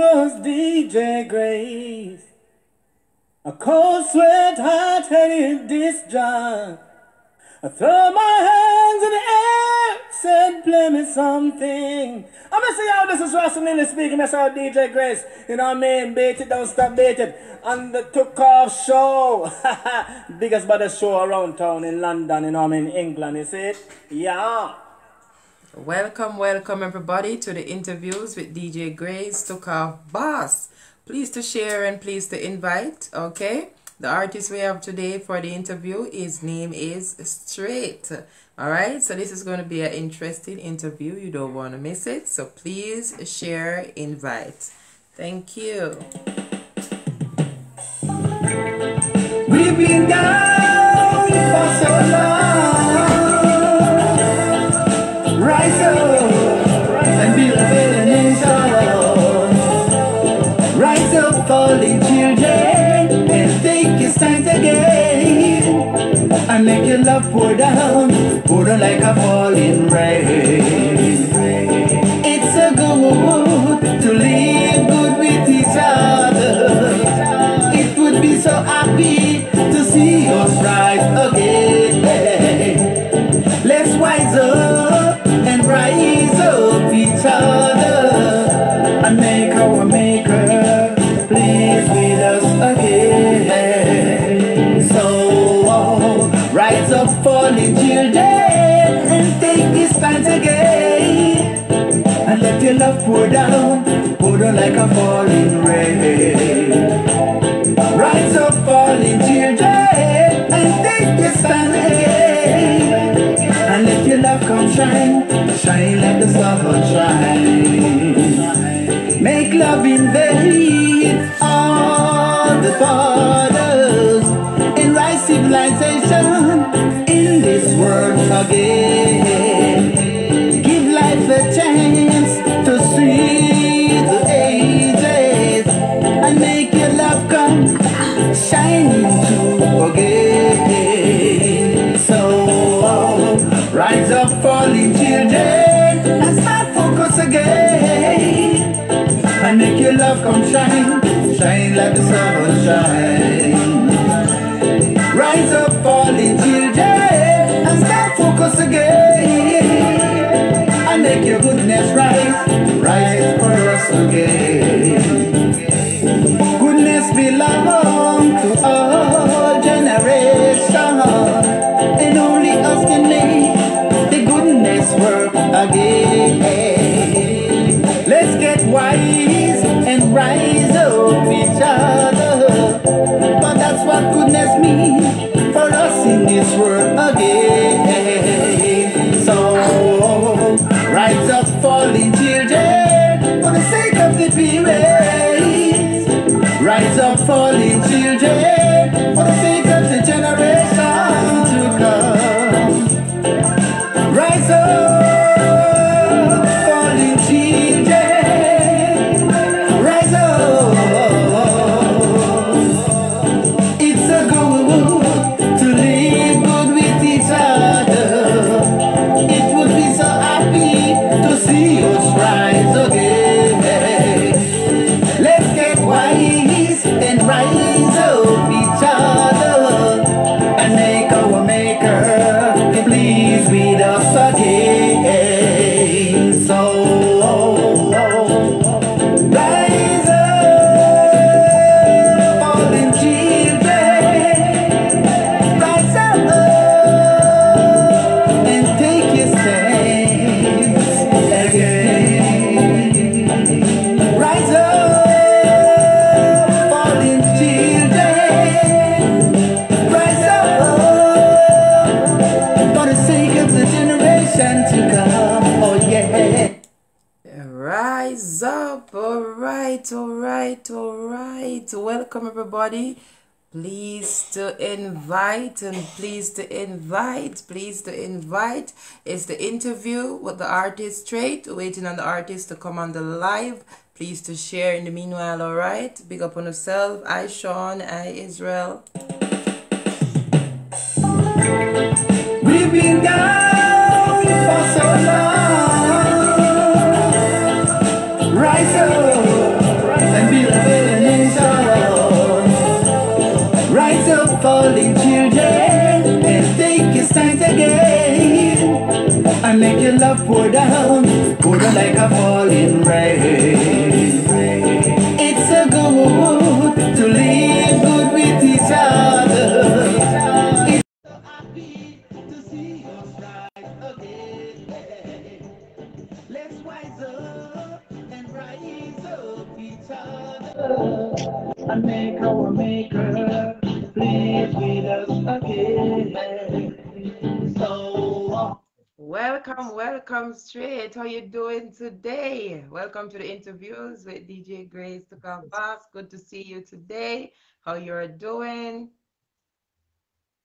was DJ Grace. A cold sweat, hot-headed disc jock. I throw my hands in the air, said, play me something. I'm gonna say, yo, this is Russell Lily speaking, that's our DJ Grace. You know what I mean? Beat it, don't stop beat. On the Took Off Show. Biggest brother show around town in London, you know what I mean? England, see it? Yeah. Welcome, welcome everybody to the interviews with DJ Grace Off Boss. Please to share and please to invite, okay? The artist we have today for the interview, his name is Straight. Alright, so this is going to be an interesting interview. You don't want to miss it. So please share, invite. Thank you. We've been down for so long. Love pour down, pour down like a falling rain. Your love pour down, pour down like a falling rain. Rise up, falling children, and take your stand again. And let your love come shine, shine like the sunshine. Make love invade all the borders and rise civilization in this world again. Give life a chance love come shine, shine like the sunshine. Rise up, falling children, and start focus again. And make your goodness rise, rise for us again. Goodness belong to all generations, means for us in this world again. Invite, please to invite. It's the interview with the artist straight, waiting on the artist to come on the live. Please to share in the meanwhile, all right? Big up on yourself. I, Sean. I, Israel. We've been down for so long. Rise up love pour down, pour down like a falling rain. Welcome straight. How you doing today? Welcome to the interviews with DJ Grace Tookoffboss. Good to see you today. How you're doing?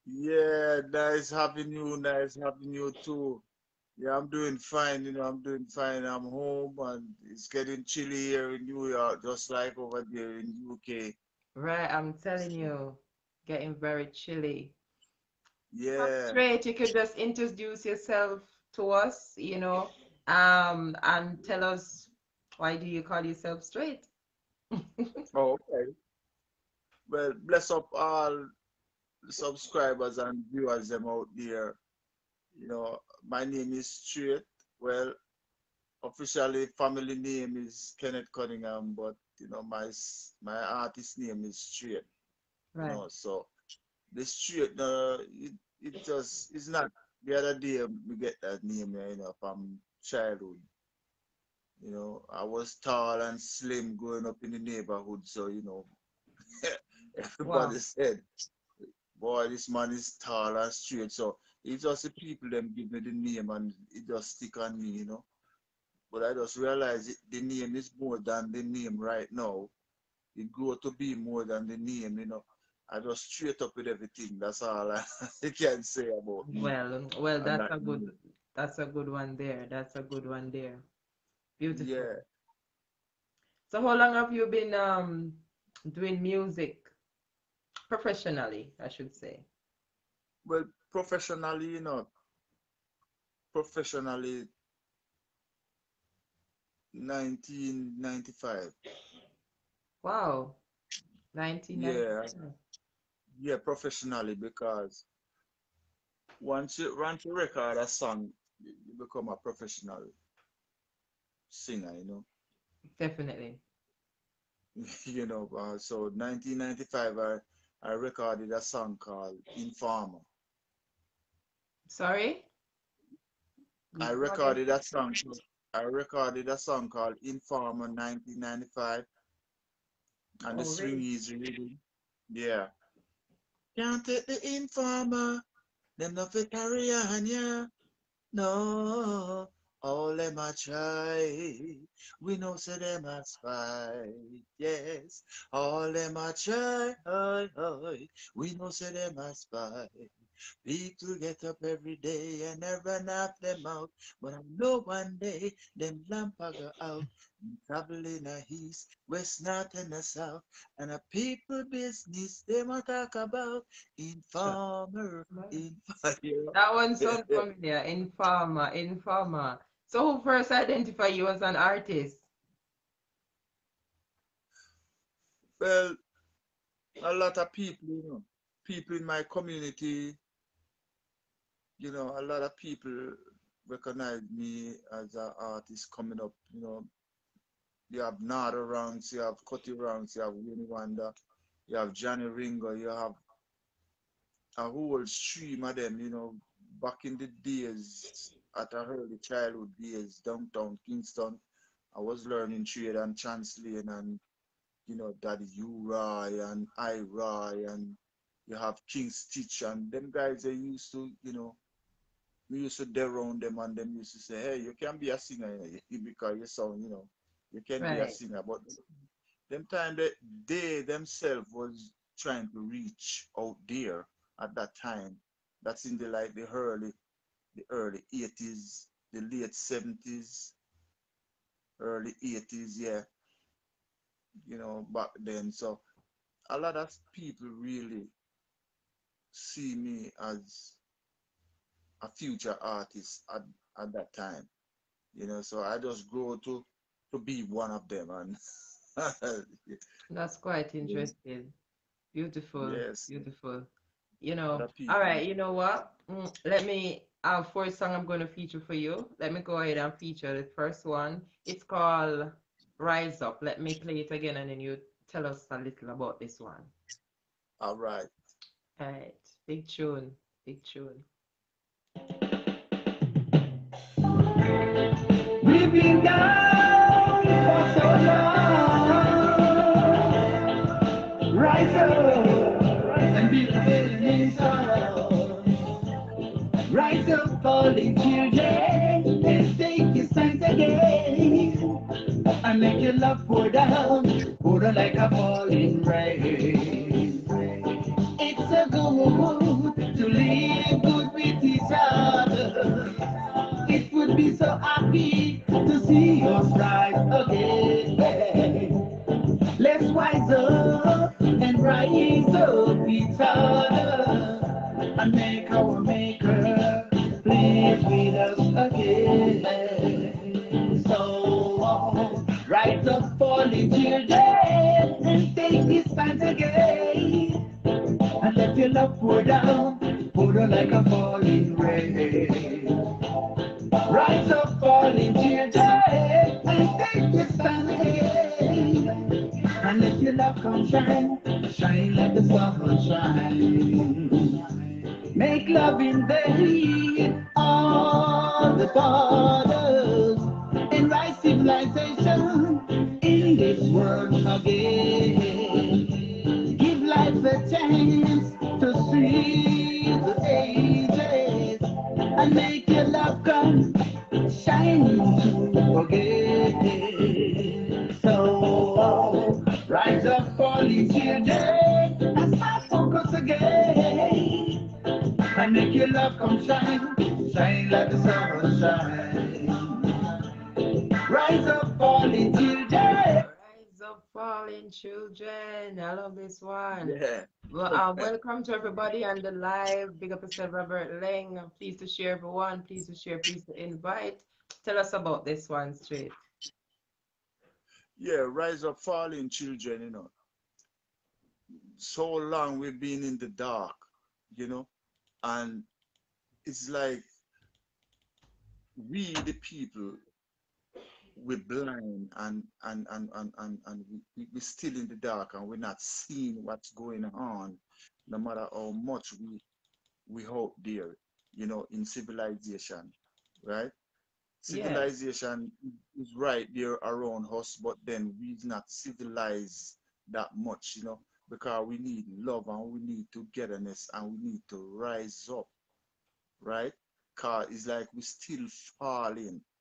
Yeah, nice having you. Nice having you too. Yeah, I'm doing fine. You know, I'm doing fine. I'm home and it's getting chilly here in New York, just like over there in UK. Right, I'm telling you, getting very chilly. Yeah. Straight, you could just introduce yourself to us, you know, um, and tell us why do you call yourself straight? Oh, okay. Well, bless up all subscribers and viewers them out there. You know, my name is Straight. Well, officially family name is Kenneth Cunningham, but you know my my artist name is Straight. You Right. know, so the Straight, uh, it it just it's not. The other day um, we get that name, you know, from childhood. You know, I was tall and slim growing up in the neighborhood, so you know, everybody Wow. said, "Boy, this man is tall and straight." So it's just the people them give me the name, and it just stick on me, you know. But I just realize it, the name is more than the name right now. It grew to be more than the name, you know. I just straight up with everything. That's all I, I can say about me. Well, well, that's that a good, that's a good one there. That's a good one there. Beautiful. Yeah. So how long have you been um doing music professionally, I should say? Well, professionally, you know, professionally, 1995. Wow, 1995. yeah, professionally because once you once you record a song, you become a professional singer, you know. Definitely. you know, uh, so 1995, I, I recorded a song called Informer. Sorry? I recorded a song. I recorded a song called Informer 1995, and the Oh, swing really? is rhythm. Yeah. Can't take the Informer. Them not fit carry on, yeah. No. All them a try. We know say them a spy. Yes. All them a try. We know say them a spy. People get up every day and I run off them out. But I know one day them lamp a go out. Travel in the east, west, north, and the south. And a people business them a talk about. Informer, informer. That one sounds familiar. Informer, informer. So who first identified you as an artist? Well, a lot of people, you know, people in my community, you know, a lot of people recognize me as an artist coming up, you know. You have Nardo Ranks, you have Cutty Ranks, you have Wayne Wonder, you have Johnny Ringo, you have a whole stream of them, you know, back in the days, at a early childhood days, downtown Kingston, I was learning trade and translating and you know, Daddy U Roy and I Roy and you have King Stitch and them guys they used to, you know, we used to dare around them and them used to say, Hey, you can be a singer, you know, you- because you sound, you know, you can be a singer. But them time that they themselves was trying to reach out there at that time. That's in the like the early the early eighties, the late seventies, early eighties, yeah you know, back then. So a lot of people really see me as a future artist at, at that time. You know, so I just grow to to be one of them and That's quite interesting. Beautiful, Yes. beautiful. You know, all right, you know what? Mm, let me our first song I'm going to feature for you. Let me go ahead and feature the first one. It's called Rise Up. Let me play it again and then you tell us a little about this one. All right. All right. Big tune. Big tune. Been down for so long. Rise up and be. Rise up, falling children, take your again. And make your love pour down, pour down like a falling rain. It's a good to live good with each other. It would be so happy Let's Rise up, falling children. Rise up, falling children. I love this one. Yeah. Well, uh, welcome to everybody on the live. Big up yourself, Robert Lang. Please to share, everyone. Please to share. Please to invite. Tell us about this one straight. Yeah, rise up, falling children, you know. So long we've been in the dark, you know, and it's like we, the people, we're blind and and and and and, and we, we're still in the dark and we're not seeing what's going on, no matter how much we we hope there, you know, in civilization, right? Civilization is right there around us, but then we're not civilized that much, you know, because we need love and we need togetherness and we need to rise up, right? Cause it's like we still falling.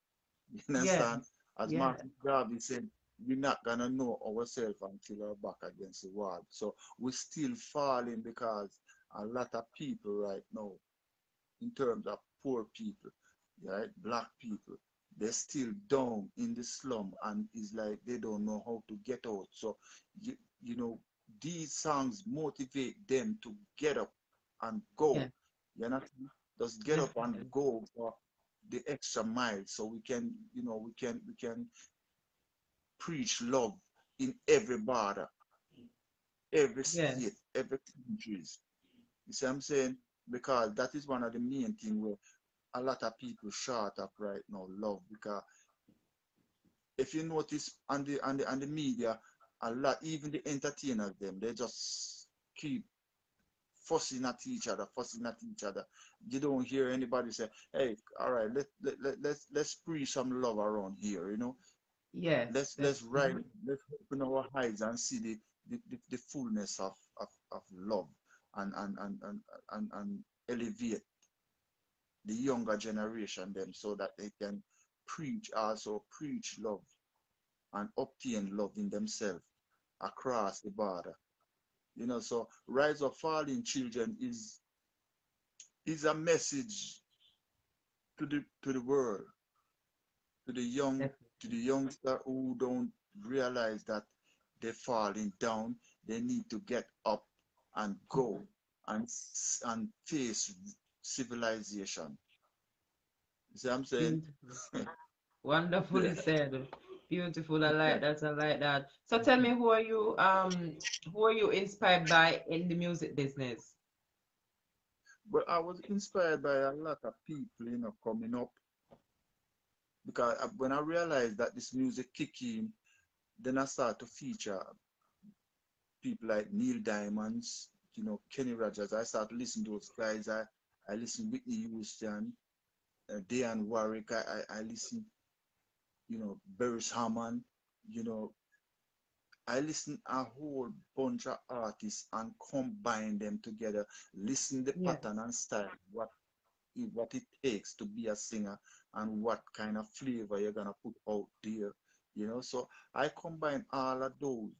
You understand? As Yeah. Martin Garvey said, we're not gonna know ourselves until our back against the wall. So we're still falling because a lot of people right now, in terms of poor people, right, black people, they're still down in the slum and it's like they don't know how to get out. So you, you know, these songs motivate them to get up and go. Yeah. You know, just get up and go for the extra mile so we can, you know, we can we can preach love in every border, every Yes. state, every countries. You see what I'm saying? Because that is one of the main thing where a lot of people shut up right now, love. Because if you notice on the on the on the media, a lot, even the entertainers them, they just keep fussing at each other, fussing at each other. You don't hear anybody say, Hey, all right, let, let, let, let's let's spread some love around here, you know. Yes. Let's let's write let's open our eyes and see the, the, the, the fullness of, of, of love and and, and, and, and and elevate the younger generation them so that they can preach also preach love and obtain love in themselves across the border. You know, so rise of falling children is is a message to the to the world, to the young to the youngster who don't realize that they're falling down, they need to get up and go and and face civilization. See what I'm saying? Wonderfully Yeah. said. Beautiful. I like that. I like that. So tell me, who are you? Um, who are you inspired by in the music business? but I was inspired by a lot of people, you know, coming up. Because when I realized that this music kicking, then I started to feature people like Neil Diamonds, you know, Kenny Rogers. I started listening to those guys. I, I listen Whitney Houston, uh, Dionne Warwick. I, I, I listen, you know, Beres Hammond, you know, I listen a whole bunch of artists and combine them together, listen the Yes. pattern and style, what it, what it takes to be a singer and what kind of flavor you're gonna put out there, you know. So I combine all of those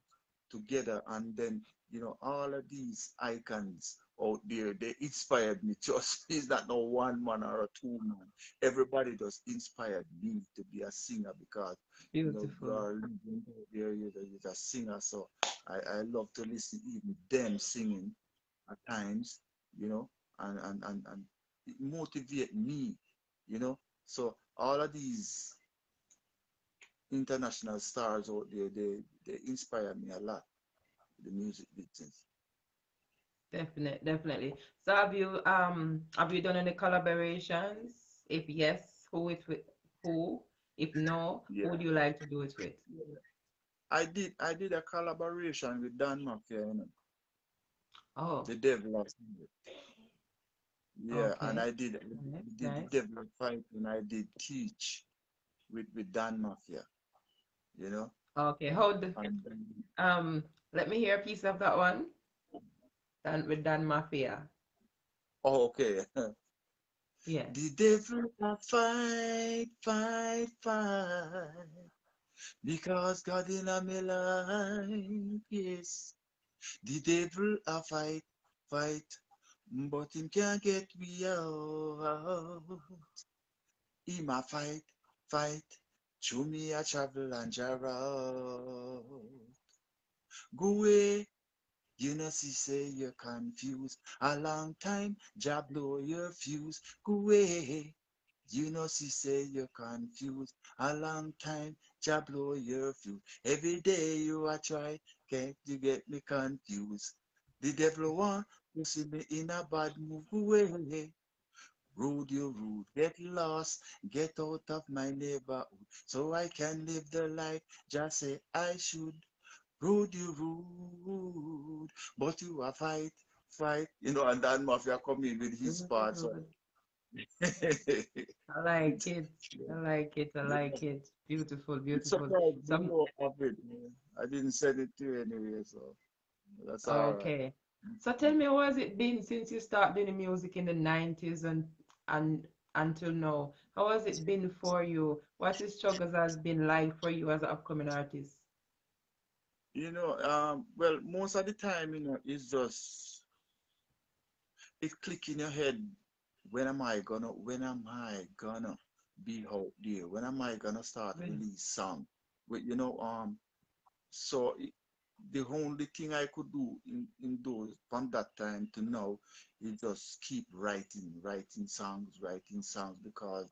together and then you know all of these icons Oh, out there they inspired me just is not no one man or a two man everybody just inspired me to be a singer because you know, Beautiful. you out there, you're, you're a singer, so I, I love to listen even them singing at times, you know, and, and, and, and it motivate me, you know. So all of these international stars out there, they, they inspire me a lot, the music business. Definitely, definitely. So have you um have you done any collaborations? If yes, who it with who? If no, who would you like to do it with? I did I did a collaboration with Dan Mafia, you know, Oh, the devil. Yeah, and I did, I did nice. the devil fight and I did teach with, with Dan Mafia, you know. Okay, hold the And um let me hear a piece of that one. Dan with Dan Mafia. oh, okay. Yeah. The devil a fight, fight, fight. Because God in a me life, yes. The devil a fight, fight. But him can't get me out. Him a fight, fight. Show me a travel and jar Go away. You know, she say you're confused. A long time, job blow your fuse. Go away. You know, she say you're confused. A long time, job blow your fuse. Every day you are try, can't you get me confused? The devil want to see me in a bad move. Go away. Rude, you rude, get lost, get out of my neighborhood, so I can live the life. Just say I should. Rude, you rude, but you are fight, fight. You know, and then Mafia come in with his mm-hmm. part. So. I like it. I like it. I like it. Beautiful, it's beautiful. surprised Some you know it. I didn't send it to you anyway, so that's all right. okay. Mm. So tell me, how has it been since you started doing music in the 90s and and until now? How has it been for you? What the struggles has been like for you as an upcoming artist? You know, um, well, most of the time, you know, it's just it click in your head. When am I gonna? When am I gonna be out there? When am I gonna start When- release song? But you know, um, so it, the only thing I could do in, in those from that time to now is just keep writing, writing songs, writing songs because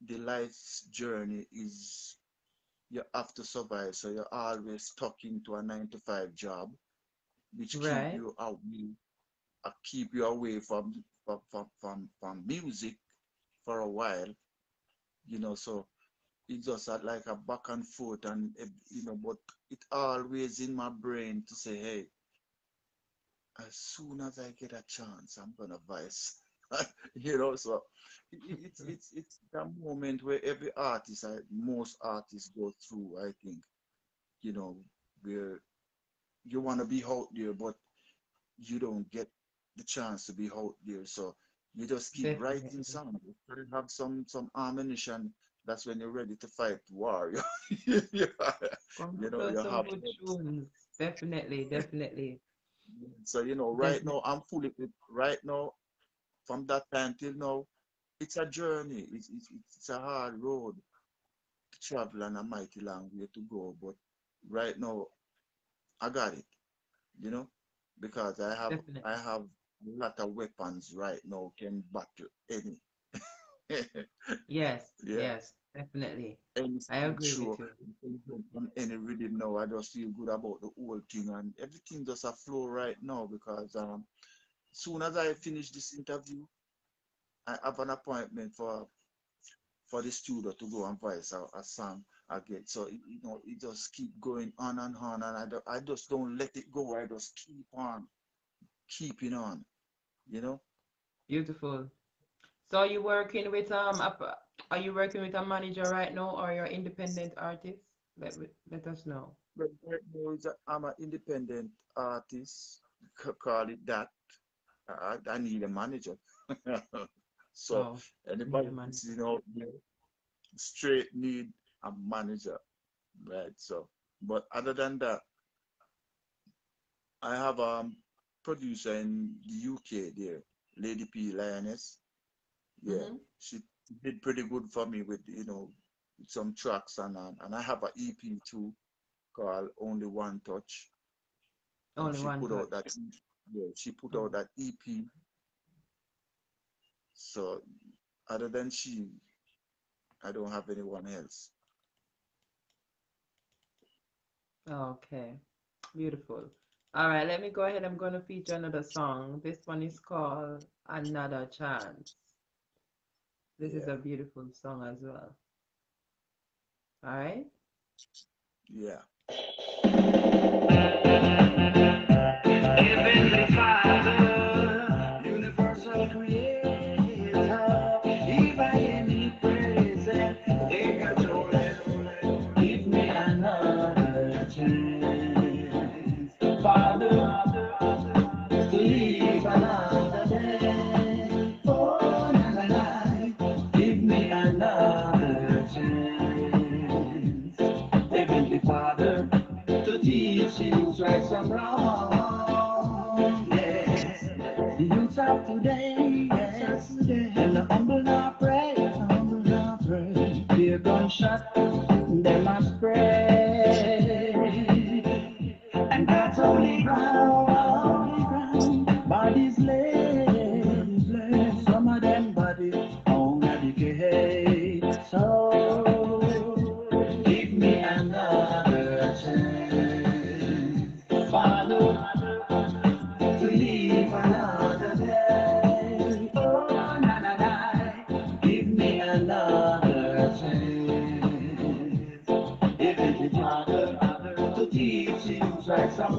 the life's journey is you have to survive. So you're always stuck into a nine to five job, which keep you away, uh, keep you away from from, from from from music for a while. You know, so it's just like a back and forth, and eh, you know, but it always in my brain to say, hey, as soon as I get a chance, I'm gonna vice. you know, so it, it- it's mm. it's it's a moment where every artist, I, most artists go through. I think, you know, where you want to be out there, but you don't get the chance to be out there. So you just keep writing songs. You have some some ammunition. That's when you're ready to fight war. You know, you have tunes. Definitely, definitely. So you know, right Definitely. now I'm fully right now. From that time till now, it's a journey. It's it's, it's a hard road to travel and a mighty long way to go. But right now, I got it. You know, because I have Definitely. I have a lot of weapons right now can battle any Yes, Yeah. yes, definitely. any I agree show. with you. on any rhythm now. I just feel good about the whole thing and everything just a flow right now because um soon as I finish this interview, I have an appointment for for the studio to go and voice a, a song again. So you know, it just keep going on and on, and I, don't, I just don't let it go. I just keep on keeping on, you know. Beautiful. So are you working with um? A, are you working with a manager right now, or you're independent artist? Let let us know. Right now, I'm an independent artist. Call it that. I, I need a manager. so oh, anybody you know straight need a manager, right? So, but other than that, I have a um, producer in the UK there, Lady P Lioness. Yeah, mm -hmm. she did pretty good for me with you know some tracks and and I have an EP too called Only One Touch. Only she one put touch. out that yeah, she put hmm. out that EP. So other than she, I don't have anyone else. Okay, beautiful. All right, let me go ahead. I'm going to feature another song. This one is called Another Chance. This yeah. is a beautiful song as well. All right? Yeah. Things right from.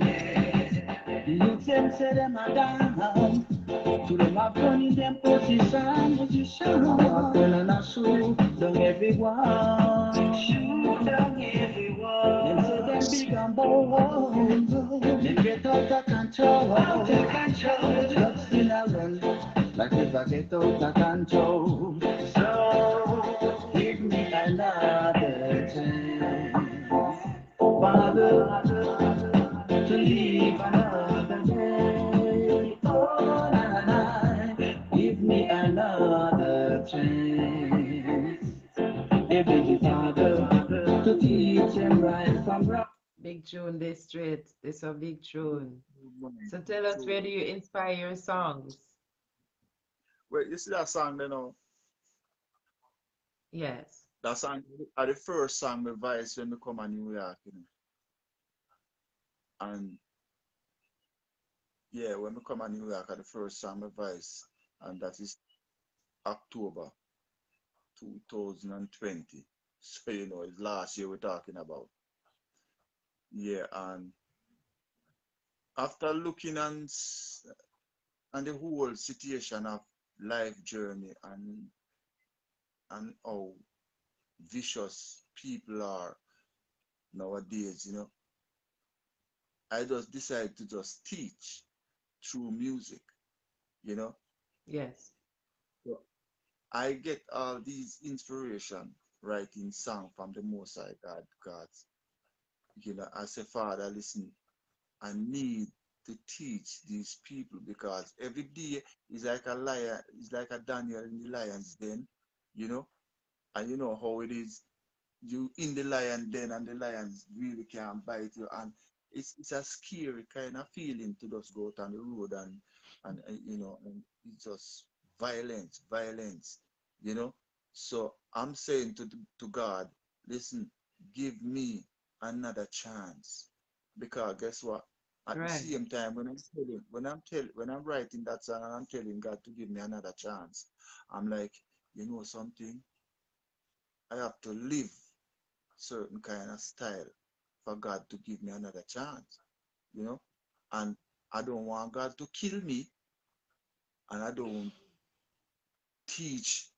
Yeah. Youth them say them down. To them them position, position. Walk and I shoot down everyone. Shoot down everyone. Them say them big and bold. Them get out of control. Out of control. Drugs still. Like if I get out of control. Tune this straight. It's a big tune. So tell us where do you inspire your songs? Wait, you see that song you know? Yes. That song are the first song my voice when we come to New York, you know. And yeah, when we come to New York, are the first song my voice, and that is October 2020. So you know, it's last year we're talking about. Yeah, and after looking on and the whole situation of life journey and and how vicious people are nowadays, you know, I just decided to just teach through music, you know. Yes. So I get all these inspiration writing song from the Most High God, God's, you know, I say, Father, listen, I need to teach these people because every day is like a lion, is like a Daniel in the lion's den, you know, and you know how it is. You in the lion den and the lions really can't bite you, and it's it's a scary kind of feeling to just go out on the road and and, and you know and it's just violence, violence, you know. So I'm saying to to God, listen, give me another chance, because guess what? At Right. the same time, when I'm telling, when I'm tell, when I'm writing that song and I'm telling God to give me another chance, I'm like, you know something, I have to live certain kind of style for God to give me another chance, you know, and I don't want God to kill me, and I don't teach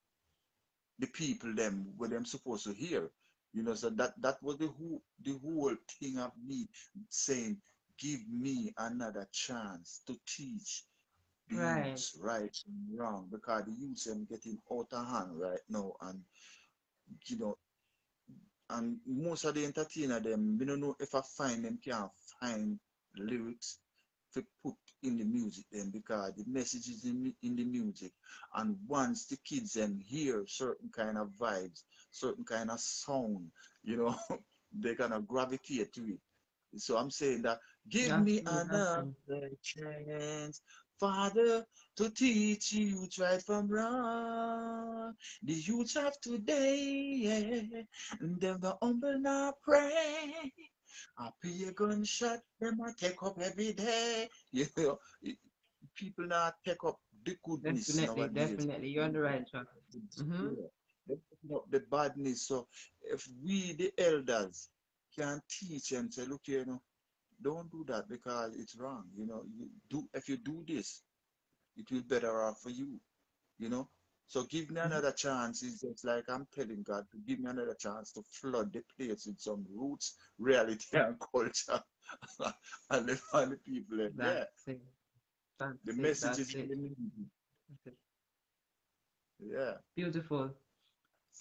the people them what them supposed to hear. You know, so that that was the whole the whole thing of me saying, give me another chance to teach the Right. youths right and wrong because the youths are getting out of hand right now and you know and most of the entertainer them we don't know if I find them can find lyrics to put in the music then because the message is in, in the music and once the kids then hear certain kind of vibes certain kind of sound you know they kind of gravitate to it so i'm saying that give me another chance father to teach you right from wrong the youth of today yeah, them the humble now pray I pay a gunshot, them I take up every day. You know, people now take up the goodness Definitely, nowadays. definitely. You're on the right track. Mm-hmm. Yeah. Up the badness. So if we, the elders, can teach and say, look, you know, don't do that because it's wrong. You know, you do if you do this, it will better off for you. You know. So give me Mhm. another chance. It's just like I'm telling God to give me another chance to flood the place with some roots, reality, and culture, and the, and the people. In there. It. That's the it. message That's is in it. the music. Yeah. Beautiful.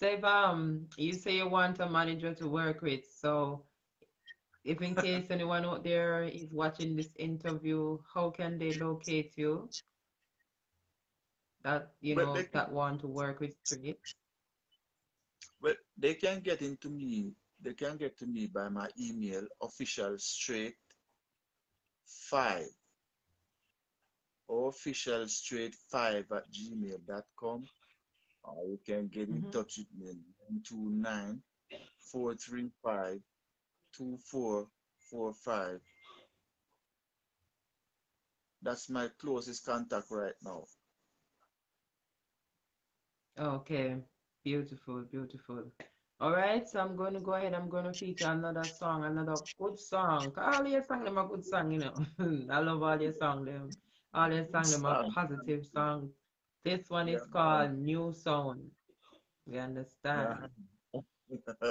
So um you say you want a manager to work with, so if in case anyone out there is watching this interview, how can they locate you? That you But know they, that want to work with Straight. but they can get into me. They can get to me by my email, official straight five official straight five at gmail.com. Or you can get in Mhm. touch with me 129 435 2445. That's my closest contact right now. Okay, beautiful, beautiful. All right, so I'm going to go ahead. I'm going to feature another song, another good song. All your song them a good song, you know. I love all your song them. All your song them a positive song. This one Yeah, is called New Sound. We man. understand.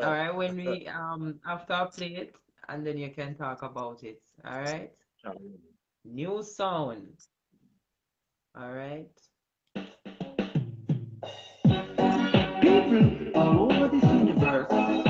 All right, when we um after I play it, and then you can talk about it. All right, New Sound. All right. People all over this universe,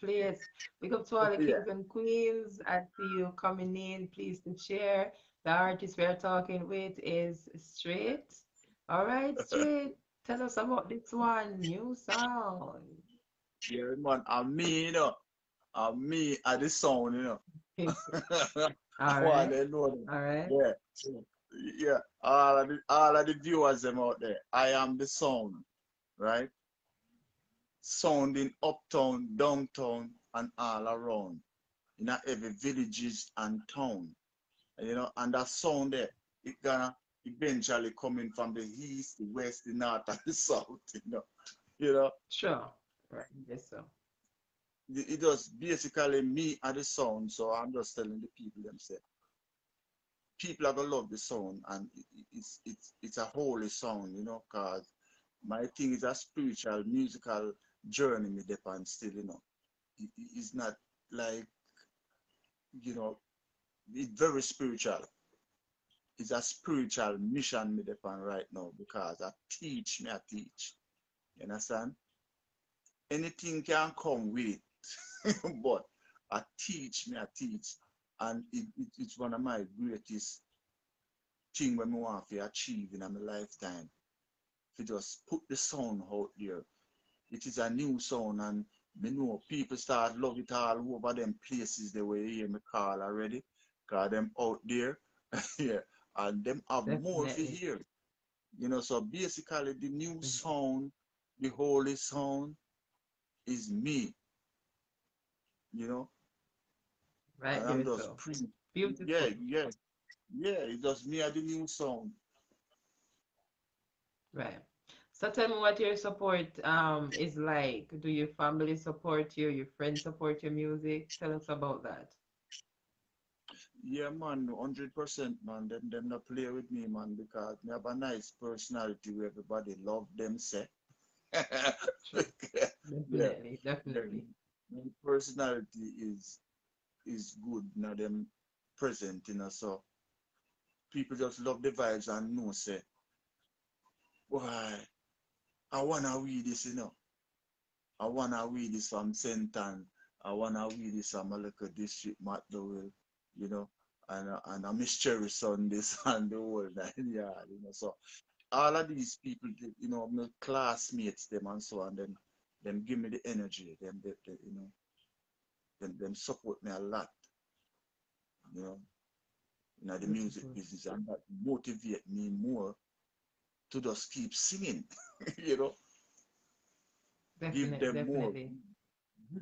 the place. Big up to all the Yeah. kings and queens. I see you coming in. Please to share. The artist we are talking with is Straight. All right, Straight. Tell us about this one, new song. Yeah, man, I'm me, you know. I'm me at the sound, you know. All right, they know them. all right. Yeah. Yeah. All of the all of the viewers them out there. I am the sound, right? Sound in uptown, downtown, and all around. In every villages and town. You know, and that sound there, it gonna eventually coming from the east, the west, the north, and the south, you know. You know. Sure. Right, yes, sir. it it was basically me and the sound, so I'm just telling the people themselves. People are gonna love the sound, and it- it- it's it's it's a holy sound, you know, cause my thing is a spiritual, musical journey me depend still, you know. It, it- it's not like, you know, it's very spiritual. It's a spiritual mission me depend right now because I teach me, I teach. You understand? Anything can come with it. but I teach me, I teach. And it, it, it's one of my greatest thing when I want to achieve in my lifetime. To just put the sound out there. It is a new sound and me know people start love it all over them places they were hear me call already. Cause them out there. yeah. And them have more to hear. You know, so basically the new Mhm. sound, the holy sound is me. You know, Right, and I'm just so. Beautiful. yeah, yeah, yeah. It's just me and the new sound. Right. So tell me what your support um is like. Do your family support you? Your friends support your music? Tell us about that. Yeah, man, hundred percent, man. Them them not play with me, man, because me have a nice personality where everybody love them say. Definitely, definitely. My personality is is good now them present, you know, so people just love the vibes and know say, why I wanna read this, you know. I wanna read this from Sentan. I wanna read this from a local district, Matt Dowell, you know, and and a Miss Cherry this and the whole nine yard, you know. So all of these people, you know, my classmates, them and so on, them them give me the energy, them, they, they, you know, them, them support me a lot, you know, in the music business, and that motivate me more to just keep singing, you know, give Definitely, more. definitely.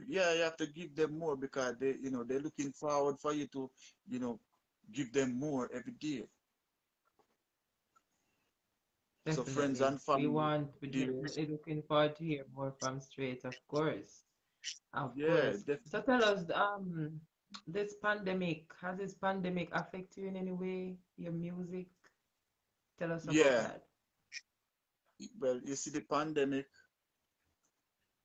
Yeah, you have to give them more because they, you know, they're looking forward for you to, you know, give them more every day. So friends Definitely. and We family, want, we're definitely looking forward to hear more from Straight, of course. Of yeah, course. definitely. So tell us, um, this pandemic, has this pandemic affect you in any way? Your music? Tell us about Yeah, that. Well, you see, the pandemic,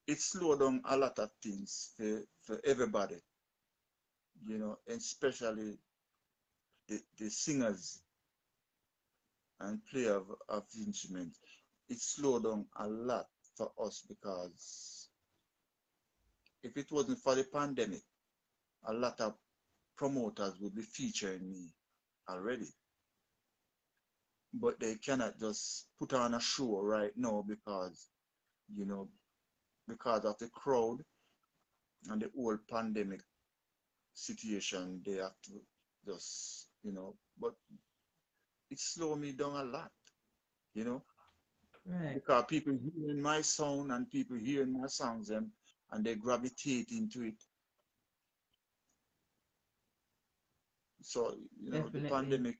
it slowed down a lot of things for, for everybody, you know, especially the, the singers and player of, of instruments. It slowed down a lot for us because if it wasn't for the pandemic, a lot of promoters would be featuring me already. But they cannot just put on a show right now because, you know, because of the crowd and the whole pandemic situation, they have to just, you know, but it slowed me down a lot, you know, Right. because people hearing my sound and people hearing my songs and, and they gravitate into it. So, you know, Definitely. the pandemic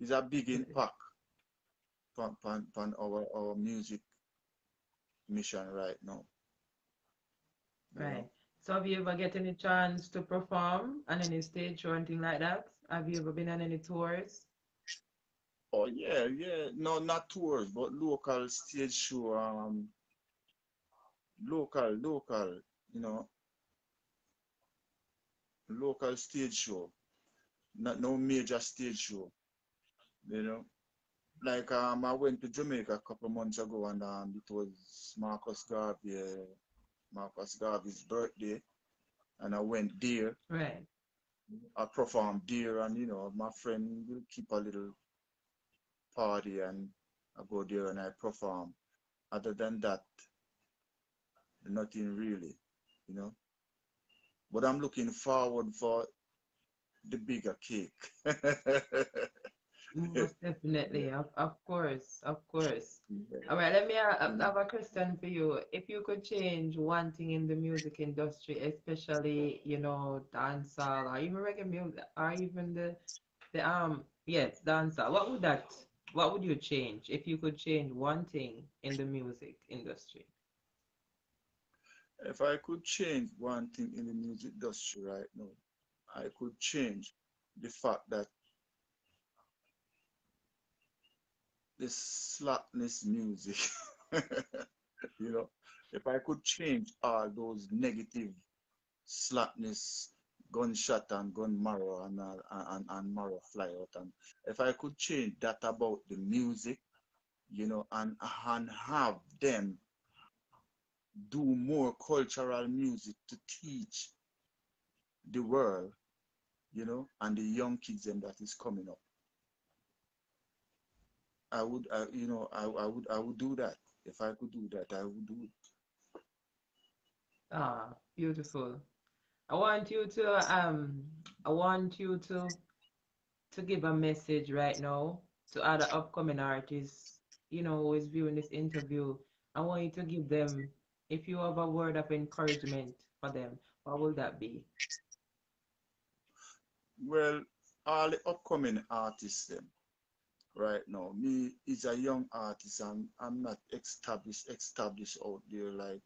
is a big impact on, on, on our, our music mission right now. you know. Right. So have you ever get any chance to perform on any stage or anything like that? Have you ever been on any tours? Oh yeah, yeah. No, not tours, but local stage show. Um, local, local. You know, local stage show. Not no major stage show. You know, like um, I went to Jamaica a couple months ago, and um, it was Marcus Garvey, uh, Marcus Garvey's birthday, and I went there. Right. I performed there, and you know, my friend will keep a little party, and I go there and I perform. Other than that, nothing really, you know. But I'm looking forward for the bigger cake. Most definitely. Of, of course. Of course. All right, let me uh, uh, have a question for you. If you could change one thing in the music industry, especially, you know, dancehall or even reggae music, or even the the um yes, dancehall, what would that what would you change if you could change one thing in the music industry? If I could change one thing in the music industry right now, I could change the fact that this slackness music, you know, if I could change all those negative slackness, gunshot and gun marrow and, uh, and, and marrow fly out, and if I could change that about the music, you know, and, and have them do more cultural music to teach the world, you know, and the young kids them that is coming up. I would, I, you know, I, I would, I would do that. If I could do that, I would do it. Ah, beautiful. I want you to um I want you to to give a message right now to other upcoming artists, you know, who is viewing this interview. I want you to give them, if you have a word of encouragement for them, what will that be? Well, all the upcoming artists them right now, me is a young artist and I'm not established established out there like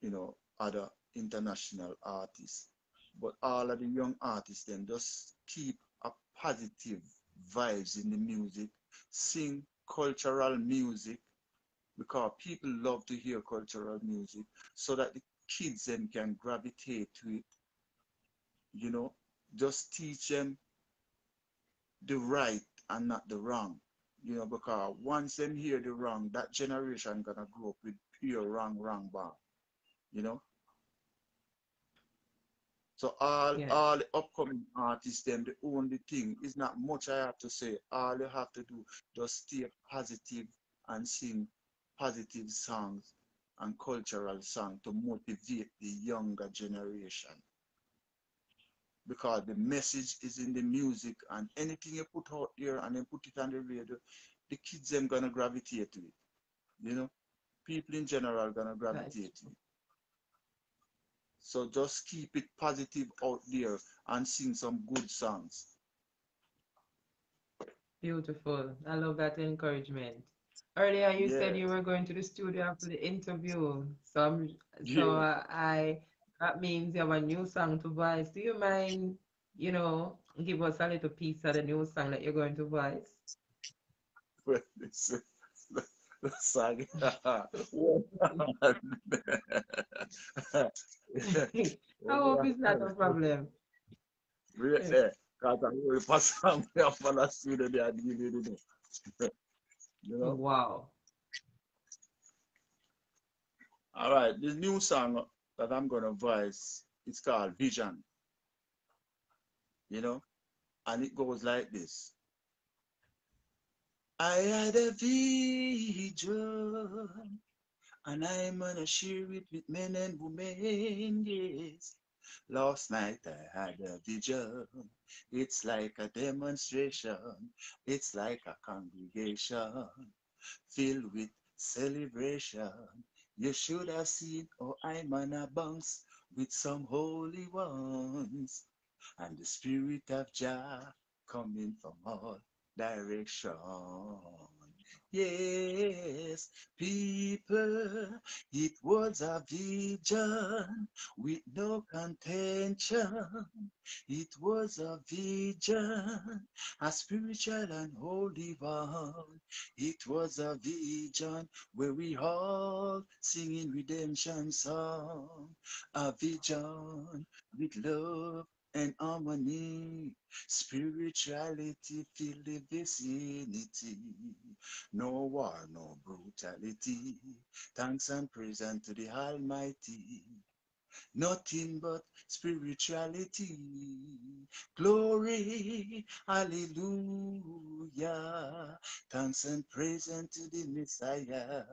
you know other international artists. But all of the young artists then just keep a positive vibes in the music, sing cultural music because people love to hear cultural music so that the kids then can gravitate to it. You know, just teach them the right and not the wrong. You know, because once them hear the wrong, that generation gonna grow up with pure wrong, wrong bar. You know? So all Yeah. all the upcoming artists, them the only thing is not much I have to say. All you have to do just stay positive and sing positive songs and cultural songs to motivate the younger generation. Because the message is in the music and anything you put out there and then put it on the radio, the kids them gonna gravitate to it. You know? People in general gonna gravitate to it. So just keep it positive out there and sing some good songs. Beautiful. I love that encouragement. Earlier you said you were going to the studio after the interview. So I'm so I that means you have a new song to voice. Do you mind, you know, give us a little piece of the new song that you're going to voice? Well, it's the, the song. I hope it's not a problem. Right there. Cause I will pass on me up on the studio there and give you the You know? Wow. All right, this new song that I'm gonna voice, it's called Vision. You know, and it goes like this. I had a vision, and I'm gonna share it with men and women. Yes, last night I had a vision. It's like a demonstration. It's like a congregation filled with celebration. You should have seen how I'm on a bounce with some holy ones. and the spirit of Jah coming from all direction. Yes, people, it was a vision with no contention. It was a vision, a spiritual and holy one. It was a vision where we all singing redemption song. A vision with love and harmony. Spirituality fill the vicinity. No war, no brutality. Thanks and praise unto the Almighty. Nothing but spirituality. Glory, hallelujah. Thanks and praise unto the Messiah.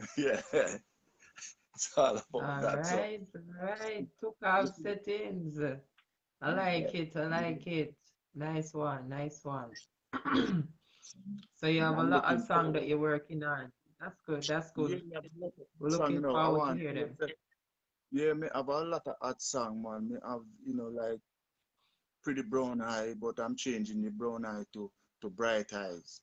yeah. It's all about All that. So, right, all right. Took settings. I like it. I like it. Nice one. Nice one. So you have a lot of songs that you're working on. That's good. That's good. Yeah, me have a lot of We're looking forward to hear them. Yeah, me have a lot of hot song, man. Me have, you know, like pretty brown eye, but I'm changing the brown eye to to bright eyes.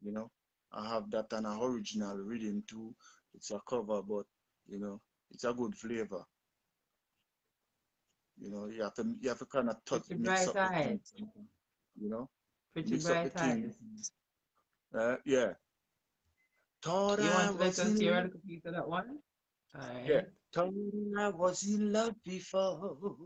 You know, I have that on a original rhythm too. It's a cover, but you know, it's a good flavor. You know, you have to you have to kind of touch Pretty mix bright up the eyes. things. You know, Pretty mix up the bright eyes. things. Uh, yeah. Thought You I want to let us hear a little piece of that one? All Yeah. Thought I was in love before,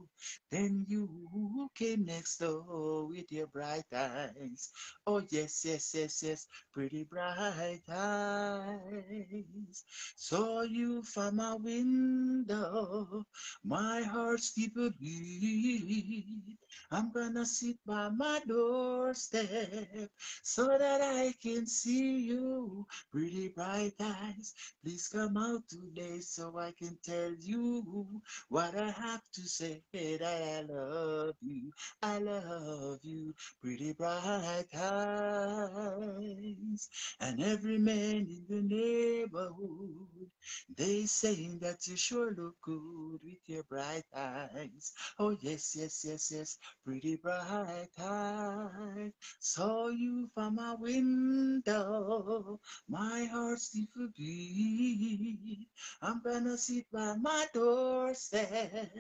then you came next door with your bright eyes. Oh yes, yes, yes, yes, pretty bright eyes. Saw you from my window, my heart skip a beat. I'm gonna sit by my doorstep so that I can see you, pretty bright eyes. Please come out today so I can tell you what I have to say. That I love you, I love you, pretty bright eyes. And every man in the neighborhood, they saying that you sure look good with your bright eyes. Oh yes, yes, yes, yes, pretty bright eyes. Saw you from my window, my heart still beat. I'm gonna sit by my doorstep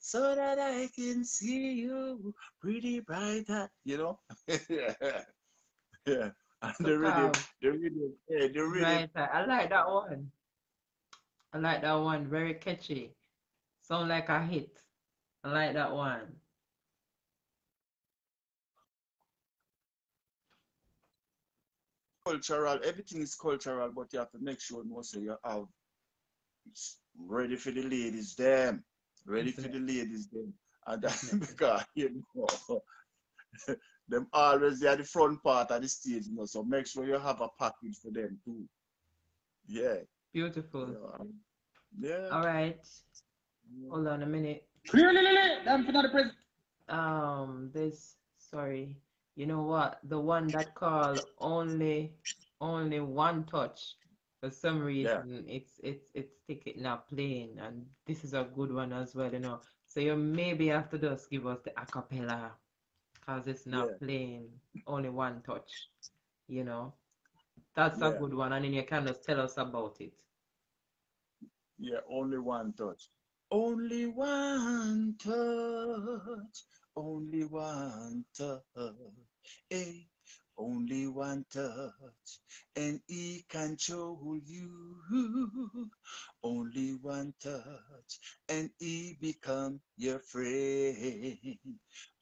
so that I can see you pretty bright eye. You know? yeah. Yeah. And the rhythm, Superb. the rhythm, yeah, the rhythm. Right. I like that one. I like that one. Very catchy. Sound like a hit. I like that one. cultural, everything is cultural, but you have to make sure most of you have it's ready for the ladies, them. Ready for the ladies, them. And that's because you know them always they are the front part of the stage, you know. So make sure you have a package for them too. Yeah. Beautiful. Yeah. yeah. All right. Hold on a minute. I'm for the president. Um, this, sorry. You know what? The one that called only only one touch. For some reason, it's it's it's ticket not playing, and this is a good one as well, you know. So you maybe have to just give us the acapella, cause it's not Yeah. playing only one touch, you know. That's a good one, and then you can just tell us about it. Yeah, only one touch. Only one touch. Only one touch. Hey, only one touch. And he control you. Only one touch. And he become your friend.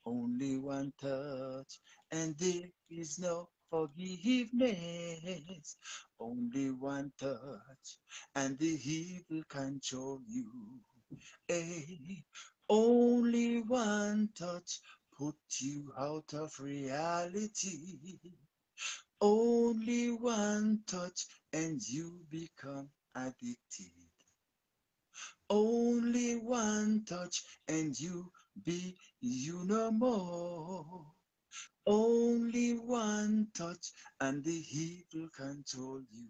Only one touch. And there is no forgiveness. Only one touch and the evil control you. Hey, only one touch put you out of reality. Only one touch and you become addicted. Only one touch and you be you no more. Only one touch and the heat will control you.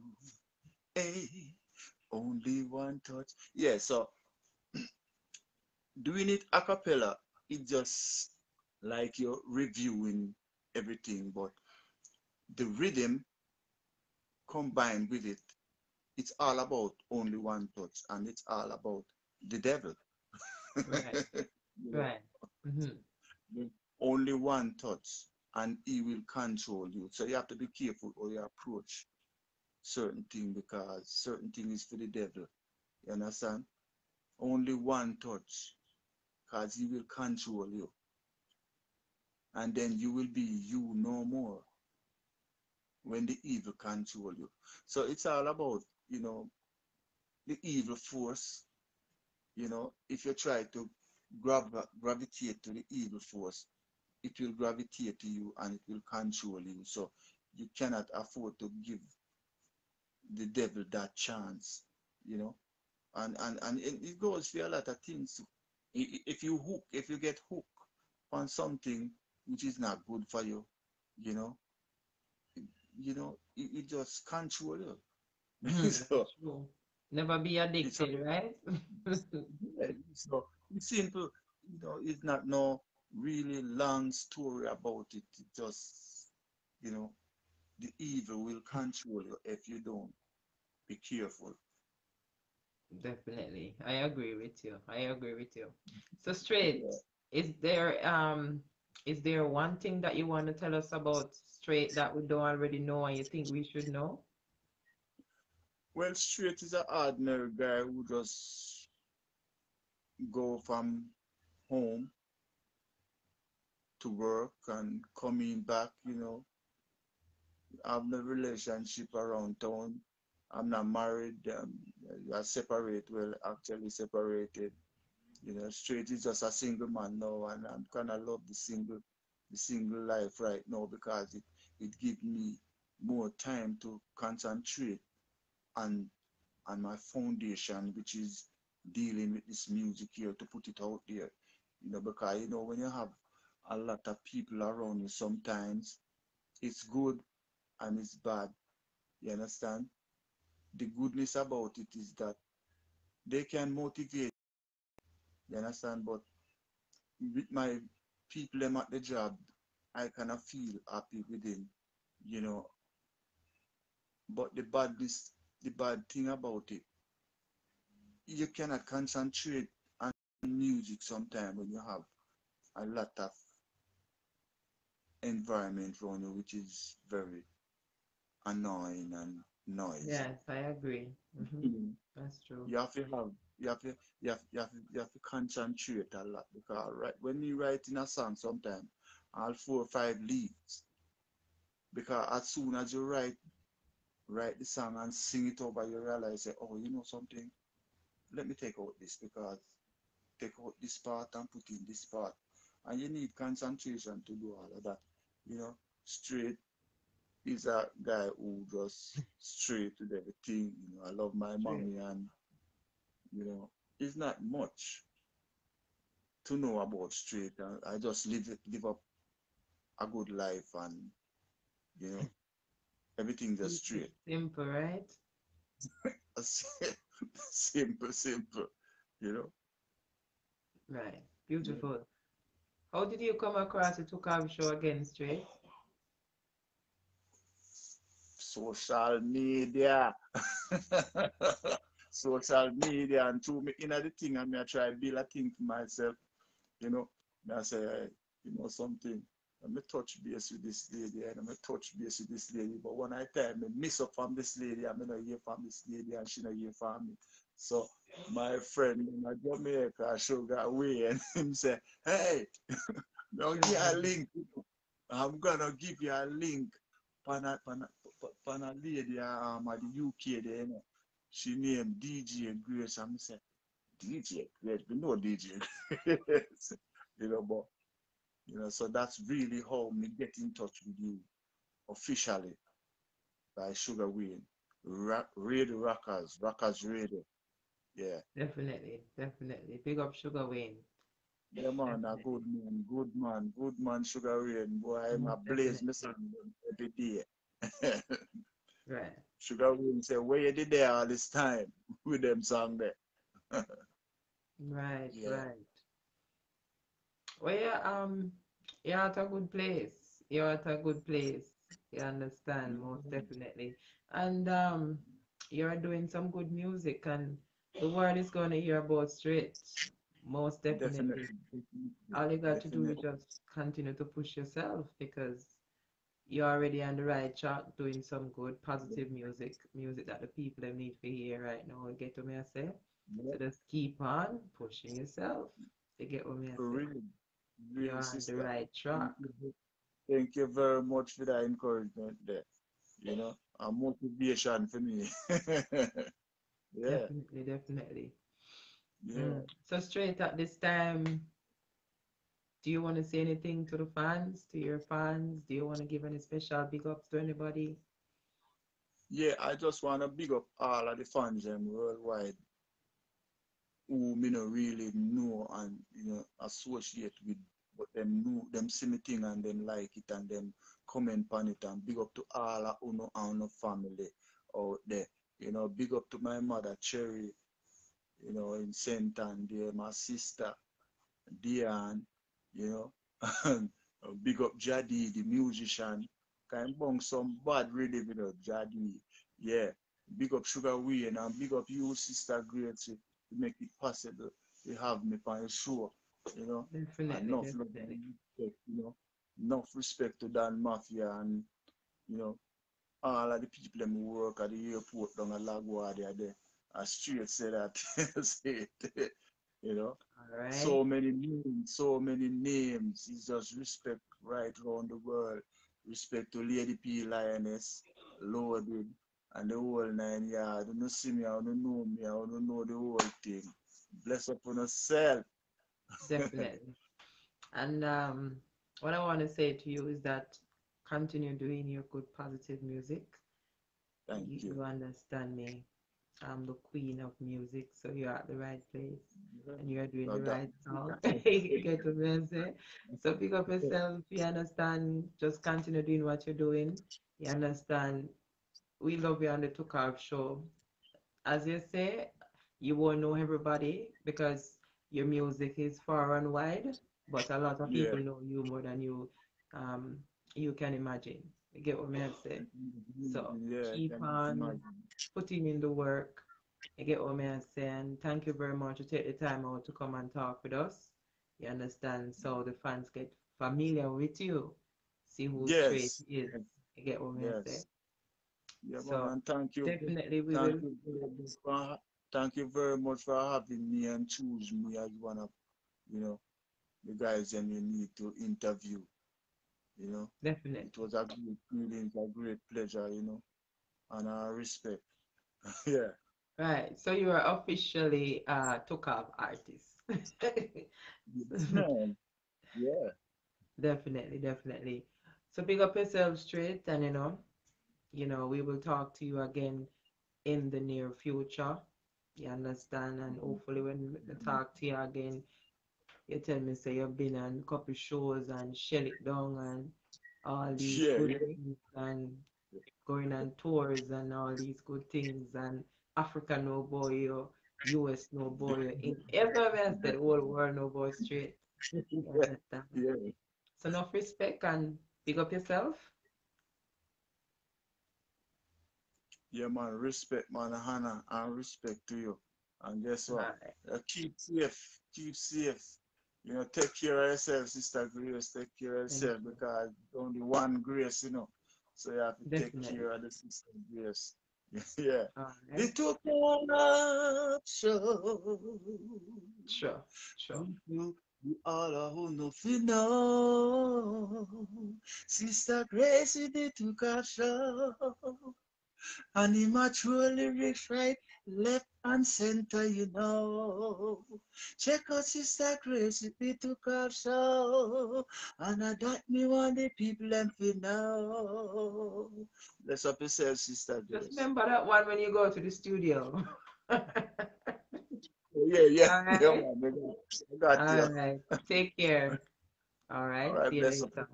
Hey, only one touch. Yeah, so doing it a cappella, it just like you're reviewing everything, but the rhythm combined with it, it's all about only one touch and it's all about the devil. Right. Right. hmm Only one touch and he will control you. So you have to be careful how you approach certain thing because certain thing is for the devil. You understand? Only one touch because he will control you. And then you will be you no more when the evil control you. So it's all about, you know, the evil force. You know, if you try to grav- gravitate to the evil force, it will gravitate to you and it will control you. So you cannot afford to give the devil that chance, you know. And and and it goes for a lot of things. If you hook, if you get hooked on something which is not good for you, you know, you know, it, it just control you. so, True. Never be a, addicted, right? so it's simple, you know, it's not no really long story about it. It just, you know, the evil will control you if you don't be careful. Definitely. I agree with you. I agree with you. So Yeah. straight, is there um is there one thing that you want to tell us about straight that we don't already know and you think we should know? Well, straight is an ordinary guy who just go from home to work and coming back, you know, have no relationship around town. I'm not married. Um, I separate. Well, actually separated. You know, straight is just a single man now, and I'm kind of love the single, the single life right now because it it gives me more time to concentrate on on my foundation, which is dealing with this music here to put it out there. You know, because you know when you have a lot of people around you, sometimes it's good and it's bad. You understand? The goodness about it is that they can motivate. You understand? But with my people them at the job, I kind of feel happy within, you know. But the badness, the bad thing about it, you cannot concentrate on music sometimes when you have a lot of environment around you, which is very annoying and noisy. Yes, I agree. hmm Mhm. That's true. You have to have you have to you have, you have, to- you have to concentrate a lot because right when you write in a song sometimes all four or five leads because as soon as you write write the song and sing it over you realize that oh you know something? Let me take out this because take out this part and put in this part. And you need concentration to do all of that you know? Straight is a guy who just straight with everything you know? I love my mommy and you know it's not much to know about straight and i just live it live up a good life and you know everything just straight simple, right? simple simple you know Right. Yeah. Beautiful. How did you come across the Off show again, straight? social media social media and through me in the thing and me I try build a thing for myself you know. Me I say "Hey, you know something. Me touch base with this lady and I touch base with this lady but one I time me miss up from this lady I me not hear from this lady and she not hear from me. So my friend in Jamaica Sugar Wayne and him say hey don't get a link I'm gonna give you a link. Pan a, pan a, pan a lady um, at the UK there, you know. She named DJ Grace and I say, DJ Grace, we know DJ Grace. you know, but you know, so that's really how me get in touch with you officially by Sugar Wayne. Radio Rockers, Rockers Radio. Yeah. Definitely, definitely. Big up Sugar Wayne. Yeah man, a good man, good man, good man, Sugar Wayne. Boy, I'm a Most blaze son every day. Right. Sugar Wayne say, where you did there all this time with them song there? Right, Yeah. right. Well, yeah, um, you're at a good place. You're at a good place. You understand, most definitely. And um, you're doing some good music, and the world is going to hear about straight. Most definitely. Definitely. All you got to do is just continue to push yourself because you're already on the right track doing some good positive music, music that the people them need to hear right now. You get what me I say? So just keep on pushing yourself. to get what me I For say? real. You're Real on the right track. Thank you very much for that encouragement there. You know, a motivation for me. yeah, Definitely, definitely. yeah. Mm. So straight at this time, do you want to say anything to the fans, to your fans? Do you want to give any special big ups to anybody? Yeah, I just want to big up all of the fans them worldwide who me no really know and you know associate with, but them know them see me thing and them like it and them comment on it and big up to all of uno and uno family out there. You know, big up to my mother Cherry, you know, in Saint Ann there, my sister Diane, you know, big up Jadi, the musician. Can bong some bad rhythm, you know, Jadi. Yeah. Big up Sugar Wayne and big up you, Sister Grace, to make it possible to have me your show, you know. Definitely, Enough definitely. respect, you know. Enough respect to Dan Mafia and, you know, all of the people them work at the airport down at LaGuardia there. I straight say that. say it, you know. Right. So many names, so many names. It's just respect right around the world. Respect to Lady P Lioness, Loaded, and the whole nine yards. You don't see me, I don't know me, I don't know the whole thing. Bless up on yourself. Definitely. And um, what I want to say to you is that continue doing your good positive music. Thank you. you understand me. I'm the queen of music, so you're at the right place and you're doing No the doubt. right song. You get what I'm saying? So pick up yourself. You understand? Just continue doing what you're doing. You understand? We love you on the Took Off show. As you say, you won't know everybody because your music is far and wide, but a lot of Yeah. people know you more than you um you can imagine. You get what I say? So yeah, keep on imagine? putting in the work. You get what I say? And thank you very much to take the time out to come and talk with us. You understand? So the fans get familiar with you, see who straight is. You get what I say? Yes. Yeah, So, man, thank you. Definitely we Thank will. you, very much for, thank you very much for having me and choose me as one of, you know, the guys and you need to interview. You know, Definitely. it was a great feeling, a great pleasure, you know, and I respect. yeah. Right. So you are officially uh took off artist. Man, yeah. Definitely, definitely. So big up yourself straight and you know, you know, we will talk to you again in the near future. You understand? And hopefully when we talk to you again, you tell me say you've been on a couple shows and shell it down and all these Yeah, good things and going on tours and all these good things and Africa no boy or US no boy in everywhere else the whole world no boy straight. Yeah. Yeah. So enough respect and big up yourself. Yeah, man, respect, man, Hannah, and respect to you. And guess what? Alright. Uh, keep safe, keep safe. You know, take care of yourself, Sister Grace. Take care of Thank yourself you. because only one Grace, you know. So you have to Definitely. take care of the Sister Grace. Yeah. Took up show. Sure, sure. You, you all who know know. Sister Grace, it took a show. And he mature lyrics right, left and center, you know. Check out Sister Grace, it took a show. And I that me want the people them to know. Bless up yourself, Sister Grace. Just remember that one when you go to the studio. Yeah, yeah, Alright. yeah, man. I got, you. All right. Take care. All right. All right, See you bless later.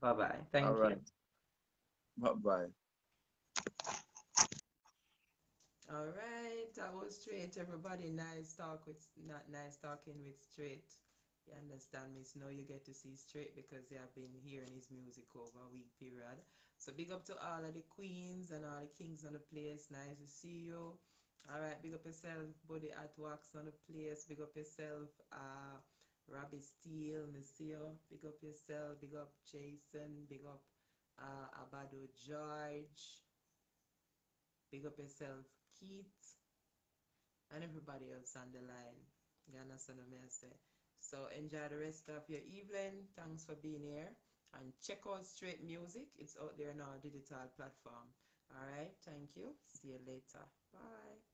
Bye bye. Thank All you. right. Bye bye. All right. I was straight. Everybody nice talk with not nice talking with straight. You understand me? So now you get to see straight because you have been hearing his music over a week period. So big up to all of the queens and all the kings on the place. Nice to see you. All right, big up yourself, Buddy at Wax on the place. Big up yourself, uh, Robbie Steele, Monsieur. Big up yourself. Big up Jason. Big up uh, Abado George. Big up yourself, Keith. And everybody else on the line. You understand what I say? So enjoy the rest of your evening. Thanks for being here. And check out Straight Music. It's out there on our digital platform. All right. Thank you. See you later. Bye.